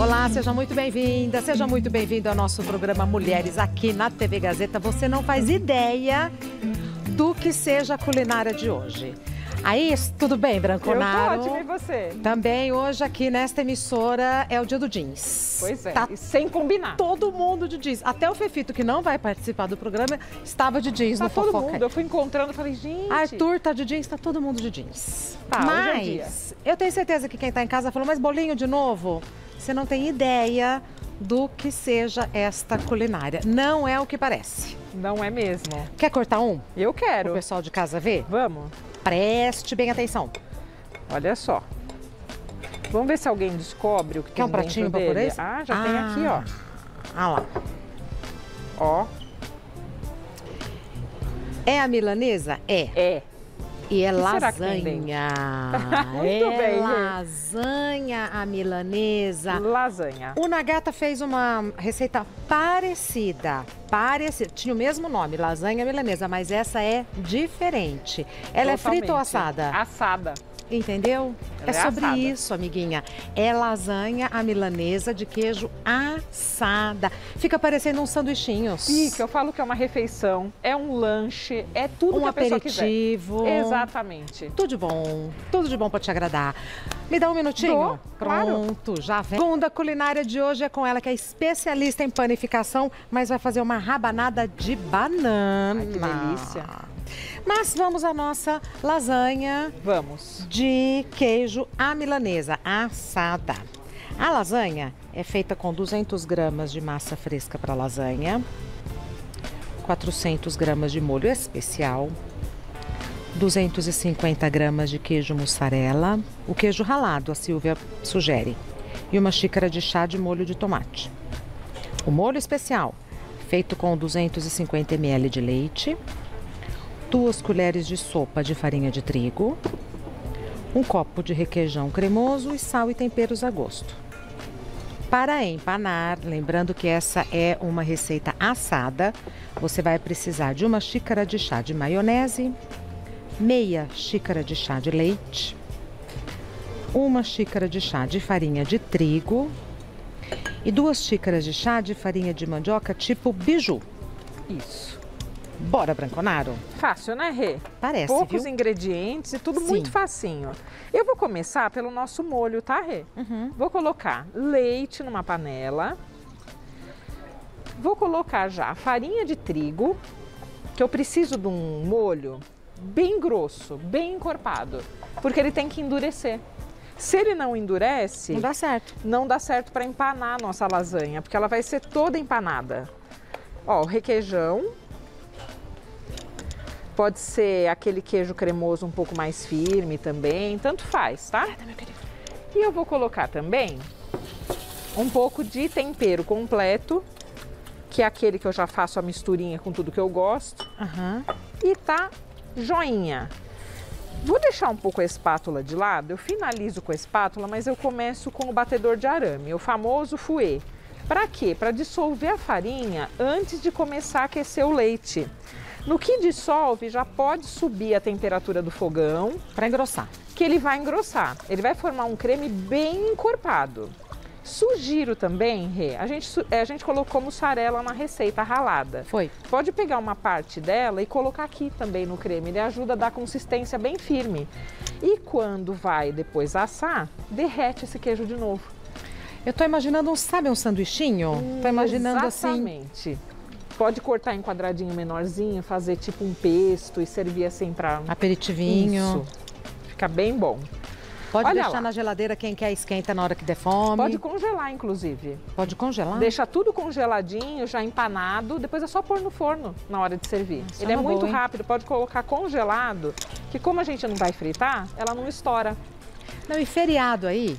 Olá, seja muito bem-vinda, seja muito bem-vindo ao nosso programa Mulheres aqui na TV Gazeta. Você não faz ideia do que seja a culinária de hoje. Aí, tudo bem, Branconaro? Eu tô ótimo, e você? Também hoje aqui nesta emissora é o dia do jeans. Pois é, tá sem combinar. Todo mundo de jeans. Até o Fefito, que não vai participar do programa, estava de jeans tá no todo Fofoca. mundo, eu fui encontrando e falei, gente... Arthur tá de jeans, tá todo mundo de jeans. Tá, mas é eu tenho certeza que quem tá em casa falou, mas bolinho de novo? Você não tem ideia do que seja esta culinária. Não é o que parece. Não é mesmo. Quer cortar um? Eu quero. O pessoal de casa ver? Vamos. Preste bem atenção. Olha só. Vamos ver se alguém descobre o que Quer tem um pratinho para por isso? Ah, já ah. tem aqui, ó. Ah lá. Ó. É a milanesa? É. É. E é que lasanha. Muito é bem. lasanha a milanesa. Lasanha. O Nagata fez uma receita parecida. Parecida. Tinha o mesmo nome, lasanha milanesa, mas essa é diferente. Ela Totalmente. é frita ou assada? Assada. Entendeu? Ela é é sobre assada. isso, amiguinha. É lasanha à milanesa de queijo assada. Fica parecendo uns sanduichinhos. Fica, eu falo que é uma refeição, é um lanche, é tudo um que a pessoa aperitivo. Exatamente. Tudo de bom, tudo de bom para te agradar. Me dá um minutinho? Dou, Pronto, claro. já vem. Segunda culinária de hoje é com ela, que é especialista em panificação, mas vai fazer uma rabanada de banana. Ai, que delícia. Mas vamos à nossa lasanha Vamos. de queijo à milanesa, assada. A lasanha é feita com 200 gramas de massa fresca para lasanha, 400 gramas de molho especial, 250 gramas de queijo mussarela, o queijo ralado, a Silvia sugere, e uma xícara de chá de molho de tomate. O molho especial, feito com 250 ml de leite, duas colheres de sopa de farinha de trigo, um copo de requeijão cremoso e sal e temperos a gosto. Para empanar, lembrando que essa é uma receita assada, você vai precisar de uma xícara de chá de maionese, meia xícara de chá de leite, uma xícara de chá de farinha de trigo e duas xícaras de chá de farinha de mandioca tipo biju. Isso. Bora, Branconaro? Fácil, né, Rê? Parece, Poucos viu? ingredientes e tudo Sim. muito facinho. Eu vou começar pelo nosso molho, tá, Rê? Uhum. Vou colocar leite numa panela. Vou colocar já farinha de trigo, que eu preciso de um molho bem grosso, bem encorpado, porque ele tem que endurecer. Se ele não endurece, Não dá certo. não dá certo para empanar a nossa lasanha, porque ela vai ser toda empanada. Ó, o requeijão. Pode ser aquele queijo cremoso um pouco mais firme também, tanto faz, tá? E eu vou colocar também um pouco de tempero completo, que é aquele que eu já faço a misturinha com tudo que eu gosto. Aham. E tá joinha. Vou deixar um pouco a espátula de lado, eu finalizo com a espátula, mas eu começo com o batedor de arame, o famoso fouet. Para quê? Para dissolver a farinha antes de começar a aquecer o leite. No que dissolve, já pode subir a temperatura do fogão, Para engrossar. que ele vai engrossar. Ele vai formar um creme bem encorpado. Sugiro também, Rê, a gente, eh, a gente colocou mussarela na receita ralada. Foi. Pode pegar uma parte dela e colocar aqui também no creme. Ele ajuda a dar consistência bem firme. E quando vai depois assar, derrete esse queijo de novo. Eu tô imaginando, um, sabe, um sanduichinho? tô imaginando assim. Exatamente. Pode cortar em quadradinho menorzinho, fazer tipo um pesto e servir assim para Aperitivinho. Isso. Fica bem bom. Pode Olha deixar lá. na geladeira quem quer esquenta na hora que der fome. Pode congelar, inclusive. Pode congelar. Deixa tudo congeladinho, já empanado, depois é só pôr no forno na hora de servir. Ele é é uma muito boa, rápido, pode colocar congelado, que como a gente não vai fritar, ela não estoura. Não, e feriado aí?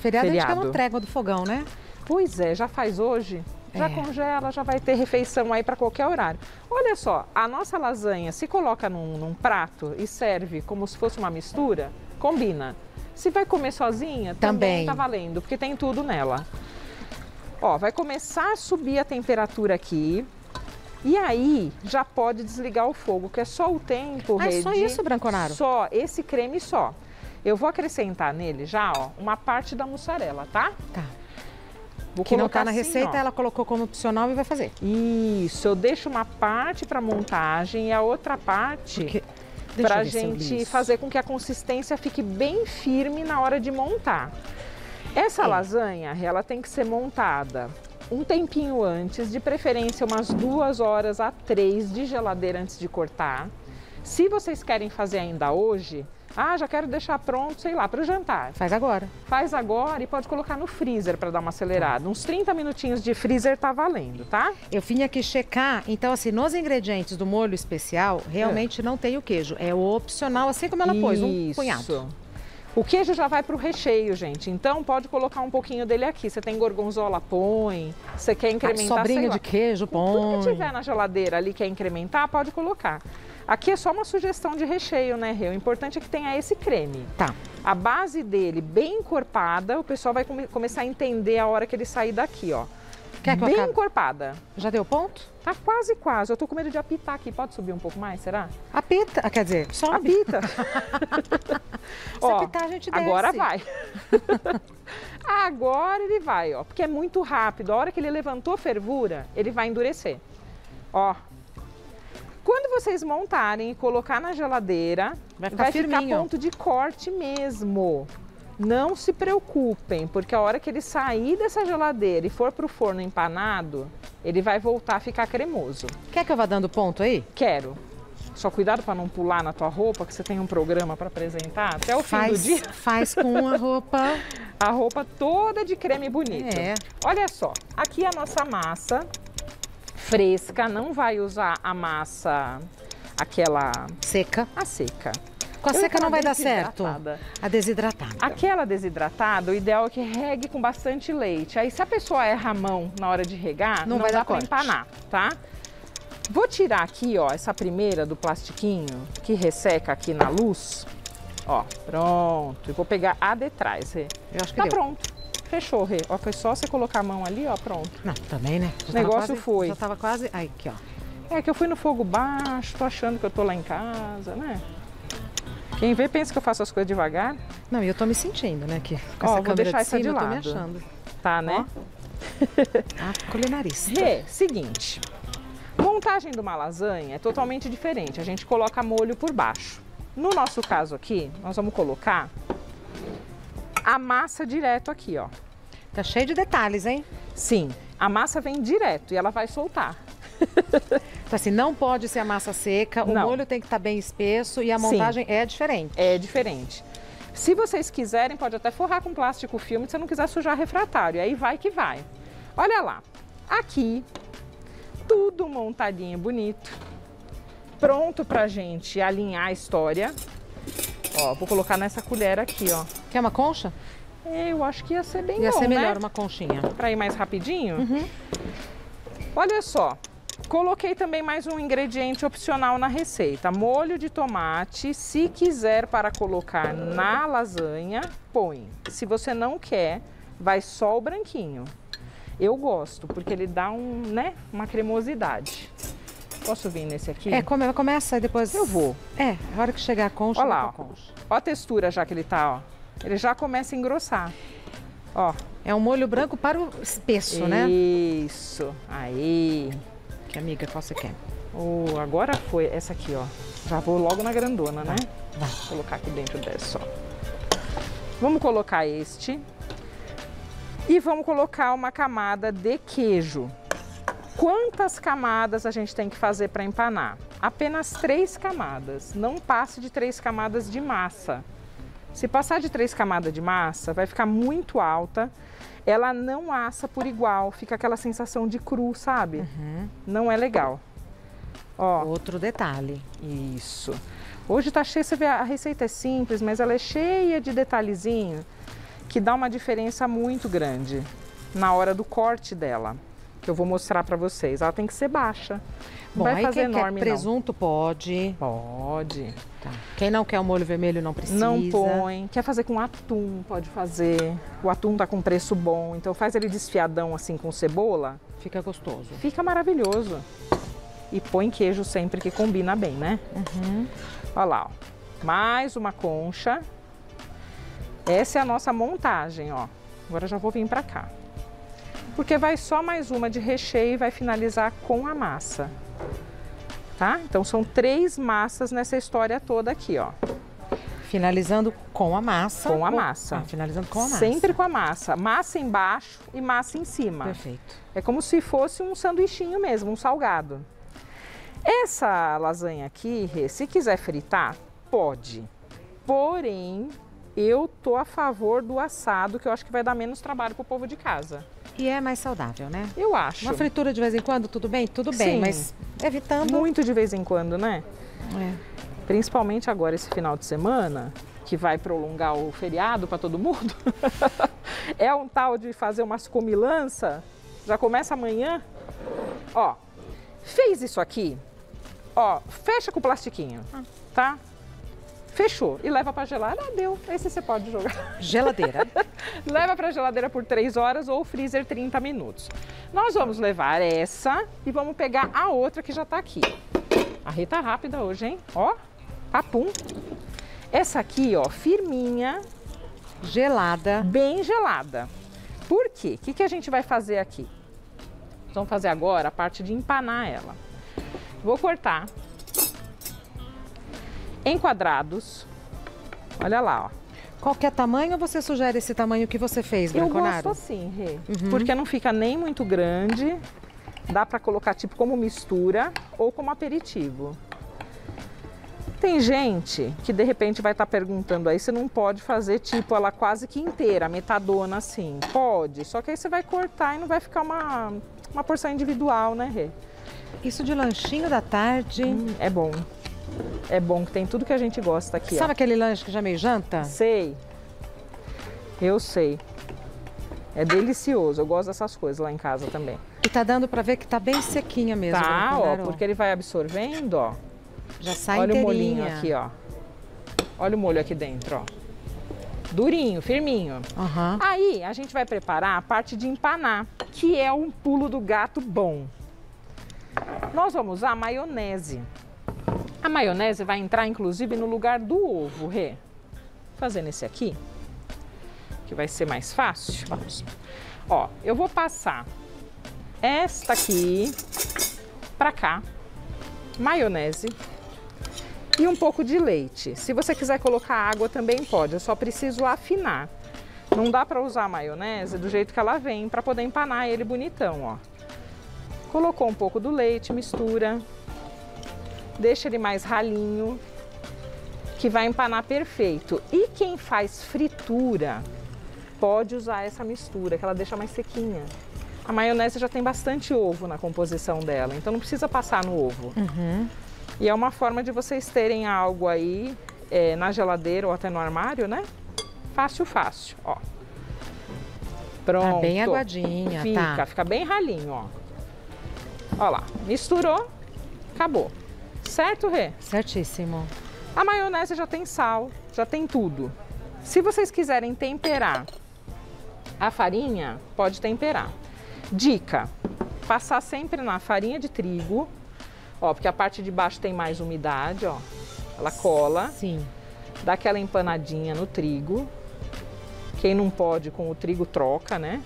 Feriado, a gente quer Feriado. uma trégua do fogão, né? Pois é, já faz hoje, já É. congela, já vai ter refeição aí para qualquer horário. Olha só, a nossa lasanha, se coloca num, num prato e serve como se fosse uma mistura, combina. Se vai comer sozinha, Também. também, tá valendo, porque tem tudo nela. Ó, vai começar a subir a temperatura aqui. E aí já pode desligar o fogo, que é só o tempo, Ah, é só isso, Branconaro? Só, esse creme só. Eu vou acrescentar nele já, ó, uma parte da mussarela, tá? Tá. Vou que não colocar tá na assim, receita, ó. ela colocou como opcional e vai fazer. Isso, eu deixo uma parte para montagem e a outra parte para li gente fazer com que a consistência fique bem firme na hora de montar. Essa É. lasanha, ela tem que ser montada um tempinho antes, de preferência umas duas horas a três de geladeira antes de cortar. Se vocês querem fazer ainda hoje, ah, já quero deixar pronto, sei lá, para o jantar. Faz agora. Faz agora e pode colocar no freezer para dar uma acelerada. Uns 30 minutinhos de freezer tá valendo, tá? Eu vim aqui checar, então assim, nos ingredientes do molho especial, realmente não tem o queijo. É opcional, assim como ela pôs, um Isso. punhado. O queijo já vai para o recheio, gente. Então pode colocar um pouquinho dele aqui. Você tem gorgonzola, põe. Você quer Ah, incrementar, sobrinho sei lá. de queijo, Com Tudo põe. que tiver na geladeira ali quer incrementar, pode colocar. Aqui é só uma sugestão de recheio, né, Rê? O importante é que tenha esse creme. Tá. A base dele bem encorpada, o pessoal vai come- começar a entender a hora que ele sair daqui, ó. Quer que bem acabe? encorpada. Já deu ponto? Tá quase, quase. Eu tô com medo de apitar aqui. Pode subir um pouco mais, será? Apita. Ah, quer dizer, sobe. Apita. Se apitar, a gente desce. Agora vai. agora ele vai, ó. Porque é muito rápido. A hora que ele levantou fervura, ele vai endurecer. Ó. Quando vocês montarem e colocar na geladeira, Vai ficar firminho. ponto de corte mesmo. Não se preocupem, porque a hora que ele sair dessa geladeira e for pro forno empanado, ele vai voltar a ficar cremoso. Quer que eu vá dando ponto aí? Quero. Só cuidado para não pular na tua roupa, que você tem um programa para apresentar até o fim do Faz, dia. faz com a roupa. A roupa toda de creme bonito. É. Olha só, aqui a nossa massa fresca, não vai usar a massa aquela Seca. a seca. Com a Eu seca não vai dar certo. A desidratada. Aquela desidratada, o ideal é que regue com bastante leite. Aí se a pessoa erra a mão na hora de regar, Não não, vai dá dar para corte. empanar, tá? Vou tirar aqui, ó, essa primeira do plastiquinho que resseca aqui na luz. Ó, pronto. E vou pegar a de trás. Eu acho que Tá deu. pronto. Fechou, Rê. Ó, foi só você colocar a mão ali, ó, pronto. Não, também, né? Já O negócio quase- foi. Já tava quase. Aí, aqui, ó. É que eu fui no fogo baixo, tô achando que eu tô lá em casa, né? Quem vê pensa que eu faço as coisas devagar, Não, e eu tô me sentindo, né? Que com Ó, essa vou deixar de cima, de eu tô me lado. achando. tá, né? Ah, culinarista. Rê, seguinte. Montagem de uma lasanha é totalmente diferente. A gente coloca molho por baixo. No nosso caso aqui, nós vamos colocar a massa direto aqui, ó. Tá cheio de detalhes, hein? Sim, a massa vem direto e ela vai soltar. Então, assim, não pode ser a massa seca, o Não. molho tem que estar bem espesso e a Sim. montagem é diferente. É diferente. Se vocês quiserem, pode até forrar com plástico filme se você não quiser sujar refratário. Aí vai que vai. Olha lá. Aqui, tudo montadinho, bonito. Pronto pra gente alinhar a história. Ó, vou colocar nessa colher aqui, ó. Quer uma concha? Eu acho que ia ser bem Ia bom, ser melhor né? uma conchinha. Pra ir mais rapidinho. Uhum. Olha só. Coloquei também mais um ingrediente opcional na receita: molho de tomate. Se quiser para colocar na lasanha, põe. Se você não quer, vai só o branquinho. Eu gosto, porque ele dá um, né, uma cremosidade. Posso vir nesse aqui? É, come, começa e depois. Eu vou. É, a hora que chegar a concha, Olha lá, vai ó. Ó a textura já que ele tá, ó. Ele já começa a engrossar. Ó. É um molho branco para o espesso, né? Isso. Aí. Que amiga, qual você quer? Oh, agora foi essa aqui, ó. Já vou logo na grandona, né? Vai. Vou colocar aqui dentro dessa, ó. Vamos colocar este. E vamos colocar uma camada de queijo. Quantas camadas a gente tem que fazer para empanar? Apenas três camadas. Não passe de três camadas de massa. Se passar de três camadas de massa, vai ficar muito alta. Ela não assa por igual, fica aquela sensação de cru, sabe? Uhum. Não é legal. Ó, Outro detalhe. isso. Hoje tá cheio, você vê, a receita é simples, mas ela é cheia de detalhezinho que dá uma diferença muito grande na hora do corte dela, que eu vou mostrar para vocês. Ela tem que ser baixa. Bom, vai aí fazer quem enorme quer presunto pode. não. Pode. Tá. Quem não quer o molho vermelho não precisa. Não põe. Quer fazer com atum, pode fazer. O atum tá com preço bom, então faz ele desfiadão assim com cebola, Fica gostoso. fica maravilhoso. E põe queijo sempre que combina bem, né? Uhum. Olha lá, ó. mais uma concha. Essa é a nossa montagem, ó. Agora já vou vir pra cá. Porque vai só mais uma de recheio e vai finalizar com a massa. Tá? Então são três massas nessa história toda aqui, ó. Finalizando com a massa. Com a massa. Ah, finalizando com a massa. Sempre com a massa. Massa embaixo e massa em cima. Perfeito. É como se fosse um sanduichinho mesmo, um salgado. Essa lasanha aqui, se quiser fritar, pode. Porém, eu tô a favor do assado, que eu acho que vai dar menos trabalho pro povo de casa. E é mais saudável, né? Eu acho. Uma fritura de vez em quando, tudo bem? Tudo bem, Sim. mas evitando. Muito de vez em quando, né? É. Principalmente agora esse final de semana, que vai prolongar o feriado para todo mundo. é um tal de fazer umas comilança. Já começa amanhã. Ó, fez isso aqui. Ó, fecha com o plastiquinho, tá? Fechou e leva para gelar. Ah, deu. Esse você pode jogar. Geladeira. Leva para geladeira por 3 horas ou freezer 30 minutos. Nós vamos levar essa e vamos pegar a outra que já tá aqui. A Rita rápida hoje, hein? Ó, papum. Essa aqui, ó, firminha, Gelada. bem gelada. Por quê? O que, que a gente vai fazer aqui? Nós vamos fazer agora a parte de empanar ela. Vou cortar em quadrados. Olha lá, ó. Qualquer tamanho ou você sugere esse tamanho que você fez, Eu Branconaro? gosto assim, Rê. Porque não fica nem muito grande. Dá pra colocar tipo como mistura ou como aperitivo. Tem gente que de repente vai estar perguntando aí se não pode fazer tipo ela quase que inteira, metadona assim. Pode, só que aí você vai cortar e não vai ficar uma, uma porção individual, né, Rê? Isso de lanchinho da tarde. É bom. É bom que tem tudo que a gente gosta aqui, ó. Sabe aquele lanche que já meio janta? Sei. Eu sei. É delicioso. Eu gosto dessas coisas lá em casa também. E tá dando pra ver que tá bem sequinha mesmo. Tá, ó, Branconaro. porque ele vai absorvendo, ó. já sai Olha o inteirinha. molinho aqui, ó. Olha o molho aqui dentro, ó. Durinho, firminho. Aham. Aí a gente vai preparar a parte de empanar, que é um pulo do gato bom. Nós vamos usar maionese. A maionese vai entrar inclusive no lugar do ovo, Rê. Fazendo esse aqui, que vai ser mais fácil. Vamos. Ó, eu vou passar esta aqui pra cá, maionese e um pouco de leite. Se você quiser colocar água também pode, eu só preciso afinar. Não dá para usar a maionese do jeito que ela vem para poder empanar ele bonitão, ó. Colocou um pouco do leite, mistura. Deixa ele mais ralinho, que vai empanar perfeito. E quem faz fritura pode usar essa mistura, que ela deixa mais sequinha. A maionese já tem bastante ovo na composição dela, então não precisa passar no ovo. Uhum. E é uma forma de vocês terem algo aí é, na geladeira ou até no armário, né? Fácil, fácil, ó. Pronto. Tá bem aguadinha, Fica, tá. fica bem ralinho, ó. Ó lá, misturou, acabou. Certo, Rê? Certíssimo. A maionese já tem sal, já tem tudo. Se vocês quiserem temperar a farinha, pode temperar. Dica: passar sempre na farinha de trigo, ó, porque a parte de baixo tem mais umidade, ó. Ela cola, Sim. dá aquela empanadinha no trigo. Quem não pode com o trigo troca, né?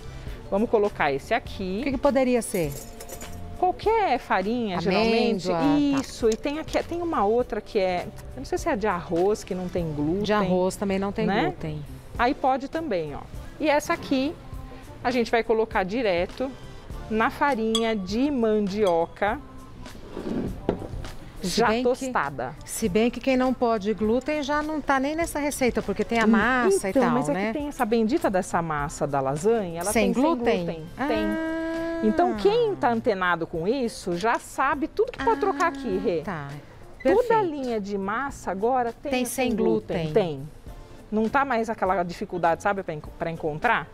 Vamos colocar esse O aqui. que, que poderia ser? Qualquer farinha, geralmente. Amêndoa, tá. Isso. E tem aqui, tem uma outra que é, eu não sei se é de arroz que não tem glúten. De arroz também não tem né? glúten. Aí pode também, ó. E essa aqui a gente vai colocar direto na farinha de mandioca Se já bem que- tostada. Se bem que quem não pode glúten já não tá nem nessa receita, porque tem a massa então, e tal, mas é né? que tem essa bendita dessa massa da lasanha, ela sem tem glúten? sem glúten. Ah. Tem. Então quem tá antenado com isso já sabe tudo que pode trocar aqui, Rê. Tá. Toda a Perfeito. linha de massa agora tem, Tem a sem glúten. Tem. Não tá mais aquela dificuldade, sabe, para encontrar?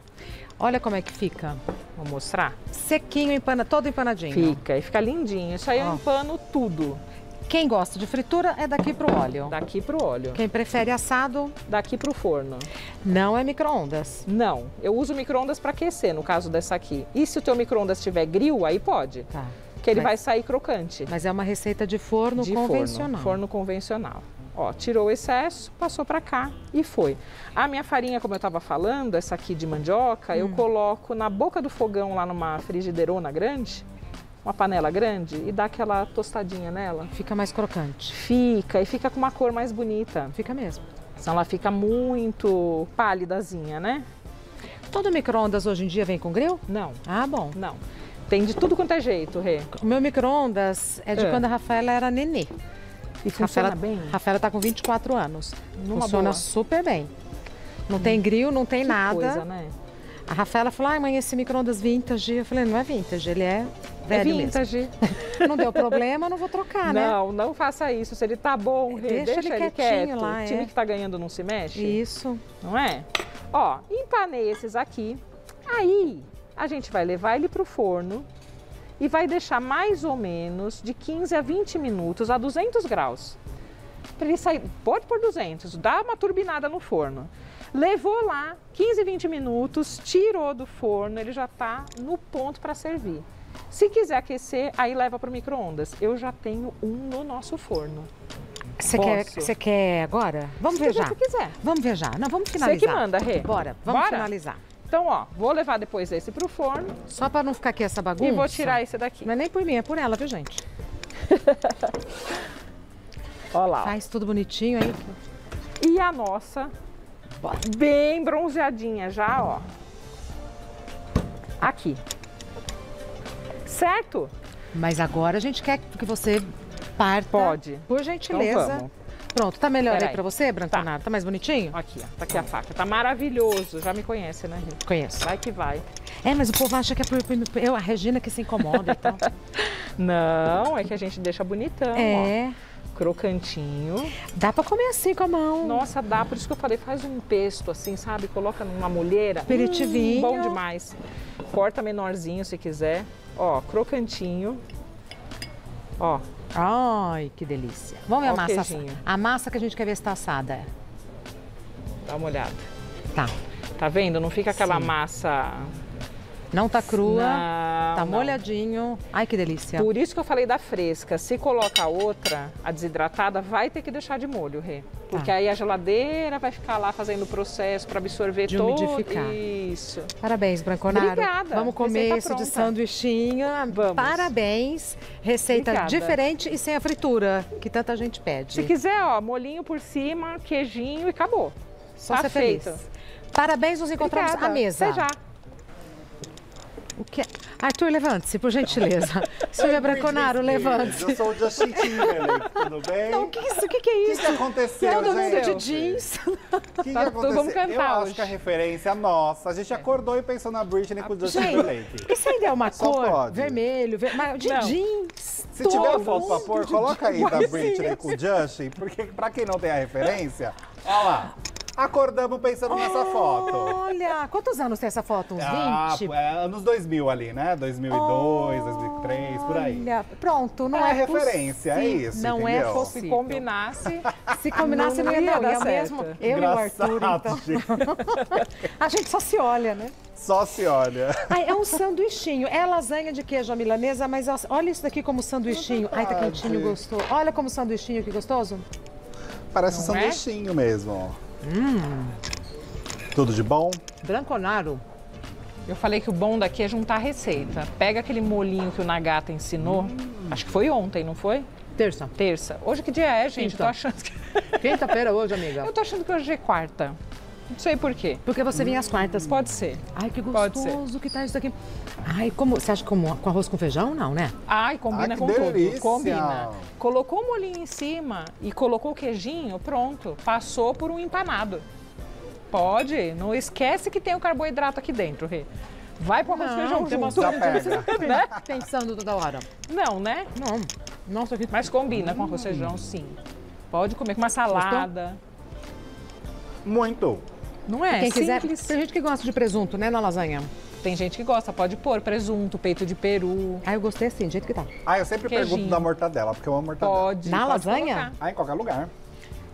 Olha como é que fica. Vou mostrar. Sequinho, empana, todo empanadinho. Fica, e fica lindinho. Isso aí eu empano tudo, Quem gosta de fritura é daqui pro óleo. daqui pro óleo, Quem prefere assado, daqui pro forno. não é micro-ondas. Não, eu uso micro-ondas para aquecer, no caso dessa aqui. E se o teu micro-ondas tiver grill, aí pode, Tá. que ele Mas- vai sair crocante. Mas é uma receita de forno de convencional. Forno, forno convencional. Ó, tirou o excesso, passou para cá e foi. A minha farinha, como eu estava falando, essa aqui de mandioca, hum. eu coloco na boca do fogão lá numa frigideirona grande, uma panela grande e dá aquela tostadinha nela. Fica mais crocante. Fica e fica com uma cor mais bonita. Fica mesmo. Senão ela fica muito pálidazinha, né? Todo micro-ondas hoje em dia vem com grill? Não. Ah, bom. Não. Tem de tudo quanto é jeito, Rê. O meu micro-ondas é de é. quando a Rafaela era nenê. E funciona Rafaela, bem? Rafaela tá com 24 anos. Numa funciona boa. super bem. Não hum. tem grill, não tem que nada. Coisa, né? A Rafaela falou: ai, mãe, esse micro-ondas vintage. Eu falei: não é vintage, ele é velho é vintage. Mesmo. não deu problema, não vou trocar, né? Não, não faça isso. Se ele tá bom, deixa, deixa ele, ele quieto. Lá, o time é. que tá ganhando não se mexe. Isso. Não é? Ó, empanei esses aqui. Aí, a gente vai levar ele pro forno e vai deixar mais ou menos de 15 a 20 minutos a 200 graus. Para ele sair, pode por 200, dá uma turbinada no forno. Levou lá 15, 20 minutos, tirou do forno, ele já está no ponto para servir. Se quiser aquecer, aí leva para o micro-ondas. Eu já tenho um no nosso forno. Você quer, você quer agora? Vamos se ver já. Se quiser. Vamos ver já. Não, vamos finalizar. Você que manda, Rê. Bora, vamos Bora? finalizar. Então, ó, vou levar depois esse pro forno. Só para não ficar aqui essa bagunça. E vou tirar esse daqui. Não é nem por mim, é por ela, viu, gente? Olha lá. Faz tudo bonitinho aí. E a nossa, bem bronzeadinha já, ó. Aqui. Certo? Mas agora a gente quer que você parta. Pode. Por gentileza. Então Pronto, tá melhor aí, aí pra você, Branconaro? Tá. tá mais bonitinho? Aqui, ó. Tá aqui a faca. Tá maravilhoso. Já me conhece, né, Rita? Conheço. Vai que vai. É, mas o povo acha que é por, eu, a Regina que se incomoda e tal. Não, é que a gente deixa bonitão, é. Ó crocantinho. Dá para comer assim com a mão. Nossa, dá. Por isso que eu falei, faz um pesto assim, sabe? Coloca numa molheira. Aperitivinho. Hum, bom demais. Corta menorzinho se quiser. Ó, crocantinho. Ó, Ai, que delícia. Vamos ver a massa. Queijinho. A massa que a gente quer ver se tá assada. Dá uma olhada. Tá. Tá vendo? Não fica aquela Sim. massa não tá crua, não, tá não. molhadinho. Ai, que delícia. Por isso que eu falei da fresca. Se coloca outra, a desidratada, vai ter que deixar de molho, Rê. Porque tá. aí a geladeira vai ficar lá fazendo o processo para absorver de todo. Umidificar. Isso. Parabéns, Branconaro. Obrigada. Vamos comer isso de sanduichinho. Vamos. Parabéns. Receita Obrigada. diferente e sem a fritura, que tanta gente pede. Se quiser, ó, molinho por cima, queijinho e acabou. Só tá feito. feliz. Parabéns, nos encontramos Obrigada. à mesa. Até já. O que é? Arthur, levante-se, por gentileza. Silvia Branconaro, levante-se. Eu sou o Justin Timberlake, tudo bem? Não, o que, isso, que, que é isso? O que, que aconteceu, Todo gente? mundo de jeans. O que, que Tá, aconteceu? vamos cantar Eu acho hoje. que a referência é nossa. A gente acordou e pensou na Britney com o Justin Timberlake. isso ainda é uma Só cor pode. vermelho, ver... mas de Não. jeans. Se tiver foto pra pôr, coloca aí da Britney com o Justin, porque pra quem não tem a referência, olha lá. Acordamos pensando nessa foto. Olha, quantos anos tem essa foto? Uns 20? Ah, é, anos 2000 ali, né? 2002, 2003, por aí. Olha, pronto, não É é, referência, é isso, Não entendeu? é Se possível. combinasse, Se combinasse, não, Não ia dar Ia certo. mesmo eu e o Arthur, Engraçado, então. gente. A gente só se olha, né? Só se olha. Ai, é um sanduichinho. É lasanha de queijo à milanesa, mas olha isso daqui como sanduichinho. Ai, tá quentinho, gostou. Olha como sanduichinho, que gostoso. Parece um Não é? sanduichinho mesmo. Tudo de bom? Branconaro. eu falei que o bom daqui é juntar receita. Pega aquele molinho que o Nagata ensinou. Acho que foi ontem, não foi? Terça. Terça. Hoje que dia é, gente? Quinta. Tô achando que... Quinta-feira hoje, amiga. Eu tô achando que hoje é quarta. Não sei por quê. Porque você vinha às quartas. Pode ser. Ai, que gostoso que tá isso daqui. Ai, como. Você acha como com arroz com feijão? Não, né? Ai, combina Ai, que com delícia. tudo. Combina. Colocou o molinho em cima e colocou o queijinho, pronto. Passou por um empanado. Pode. Não esquece que tem o carboidrato aqui dentro, Rê. Vai pro arroz e feijão tem uma junto. Pega. né? Pensando toda hora. Não, né? Não. Nossa, que. Mas combina com arroz feijão, sim. Pode comer com uma salada. Muito. Não é? Quem quiser. Simples. Tem gente que gosta de presunto, né, na lasanha. Tem gente que gosta, pode pôr presunto, peito de peru. Ah, eu gostei assim, do jeito que tá. Ah, eu sempre Queijinho. pergunto da mortadela, porque eu amo mortadela. Pode. Na pode lasanha? colocar. Ah, em qualquer lugar.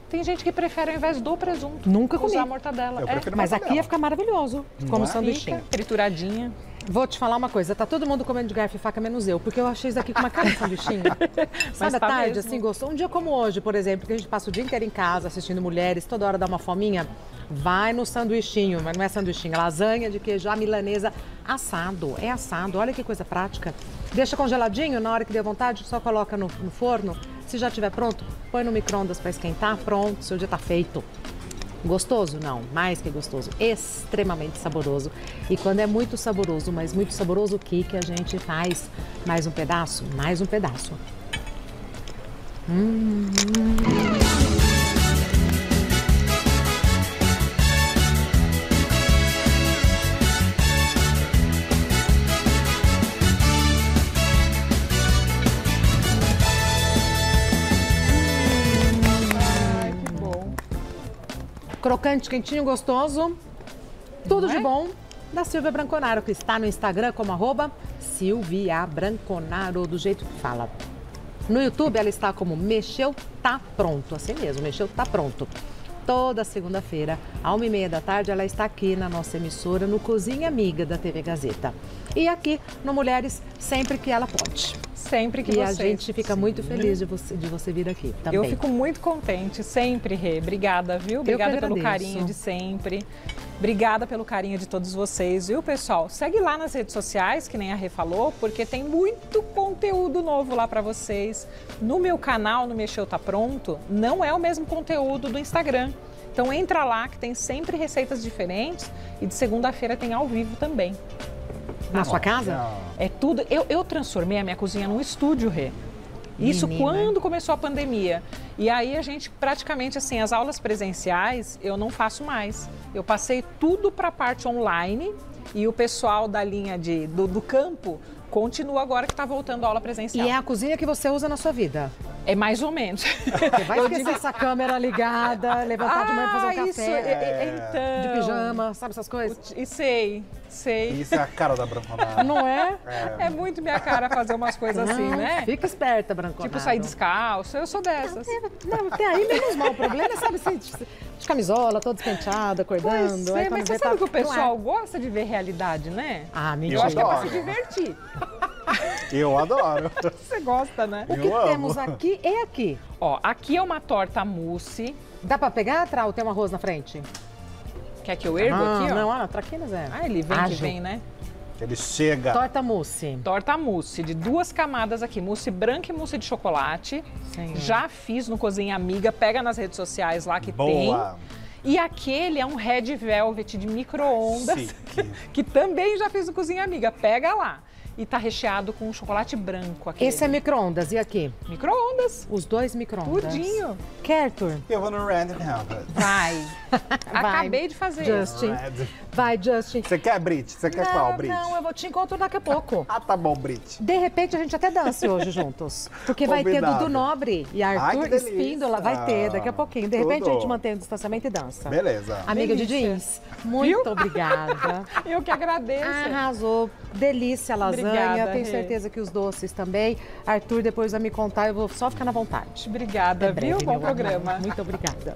Tem gente que prefere ao invés do presunto. Nunca comi. Usar mortadela. Eu É, prefiro Mas mortadela. aqui ia ficar maravilhoso, como é? sanduichinho. Fica trituradinha. Vou te falar uma coisa, tá todo mundo comendo de garfo e faca, menos eu, porque eu achei isso aqui com uma cara de sanduichinho. Sabe à tá tarde, mesmo. assim, gostou? Um dia como hoje, por exemplo, que a gente passa o dia inteiro em casa assistindo mulheres, toda hora dá uma fominha, vai no sanduichinho, mas não é sanduichinho, é lasanha de queijo, a milanesa, assado, é assado, olha que coisa prática. Deixa congeladinho, na hora que der vontade, só coloca no, no forno. Se já estiver pronto, põe no micro-ondas para esquentar, pronto, seu dia tá feito. Gostoso? Não, mais que gostoso. Extremamente saboroso. E quando é muito saboroso, mas muito saboroso, o que, que a gente faz? Mais um pedaço? Mais um pedaço. Ai, Crocante, quentinho, gostoso. Tudo Não de é? bom da Silvia Branconaro, que está no Instagram como arroba Silvia Branconaro, do jeito que fala. No YouTube ela está como Mexeu Tá Pronto, assim mesmo, Mexeu Tá Pronto. Toda segunda-feira, à uma e meia da tarde, ela está aqui na nossa emissora, no Cozinha Amiga da TV Gazeta. E aqui no Mulheres, sempre que ela pode. Sempre que E vocês. a gente fica muito feliz de você, de você vir aqui também. Eu fico muito contente, sempre, Rê. Obrigada, viu? Obrigada pelo carinho de sempre. Obrigada pelo carinho de todos vocês, viu, pessoal? Segue lá nas redes sociais, que nem a Rê falou, porque tem muito conteúdo novo lá pra vocês. No meu canal, no Mexeu Tá Pronto, não é o mesmo conteúdo do Instagram. Então entra lá que tem sempre receitas diferentes e de segunda-feira tem ao vivo também. Na sua casa? É tudo. Eu, eu transformei a minha cozinha num estúdio, Rê. Isso Menina. quando começou a pandemia. E aí a gente praticamente assim, as aulas presenciais eu não faço mais. Eu passei tudo para a parte online e o pessoal da linha de, do, do campo continua agora que está voltando a aula presencial. E é a cozinha que você usa na sua vida. É mais ou menos. Você vai esquecer digo- essa câmera ligada, levantar de manhã e fazer um Ah, café. isso, é- é- é- então. De pijama, sabe essas coisas? E sei, sei. Isso é a cara da Branconara. Não é? É muito minha cara fazer umas coisas assim, né? Fica esperta, Branconado. Tipo sair descalço, eu sou dessas. Não, até aí menos mal. O problema é, sabe, assim, de, de camisola, toda esquentada, acordando. Pois aí é, mas você sabe tá- que o não é. pessoal gosta de ver realidade, né? Ah, mentira. Eu acho que é pra se divertir. Eu adoro. Você gosta, né? O que Eu amo. temos aqui é aqui. Ó, aqui é uma torta mousse. Dá pra pegar, Trau? Tem um arroz na frente? Quer que eu ergo ah, aqui, ó? não, ah, traquinas é. Ah, ele vem Ágil. que vem, né? Ele chega. Torta mousse. Torta mousse, de duas camadas aqui, mousse branca e mousse de chocolate. Senhor. Já fiz no Cozinha Amiga, pega nas redes sociais lá que Boa. tem. E aquele é um Red Velvet de micro-ondas, que também já fiz no Cozinha Amiga. Pega lá. E tá recheado com chocolate branco aqui. Esse é micro-ondas. E aqui? Micro-ondas. Os dois micro-ondas. Tudinho. Quer, Arthur? Eu vou no Red Velvet. Vai. Acabei de fazer. Justin. Red. Vai, Justin. Você quer, Brit? Você quer qual, Brit? não, eu vou te encontro daqui a pouco. Ah, tá bom, Brit. De repente a gente até dança hoje juntos. Porque vai ter Combinado. Dudu Nobre e Ai, Arthur delícia. Espíndola. Vai ter daqui a pouquinho. De repente Tudo. a gente mantém o distanciamento e dança. Beleza. Amiga de Delícia. jeans, muito Viu? obrigada. Eu que agradeço. Arrasou. Delícia a lasanha. Tenho Rê. certeza que os doces também. Arthur, depois vai me contar. Eu vou só ficar na vontade. Obrigada, breve, viu? Bom meu amor. programa. Muito obrigada.